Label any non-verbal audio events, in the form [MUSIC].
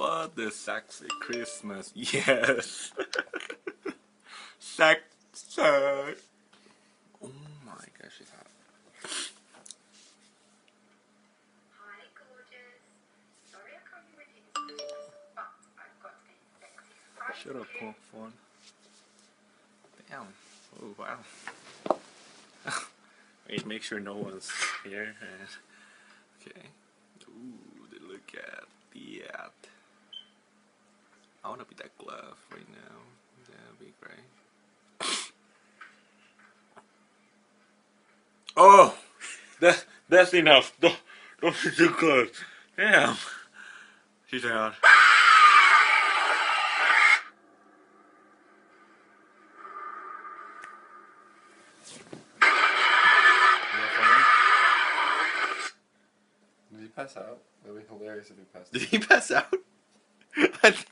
What the sexy Christmas? [LAUGHS] Yes. Sexy. Oh my gosh, she's hot. Hi, gorgeous. Sorry I can't be with you this Christmas, but I've got a sexy surprise Shut up, phone. Damn. Oh wow. [LAUGHS] Wait, make sure no one's here. I wanna be that glove right now. That'd be great. Oh, that that's enough. Don't don't be too close. Damn. She's out. Did he pass out? That'd be hilarious if he passed out. Did he pass out? [LAUGHS] I th-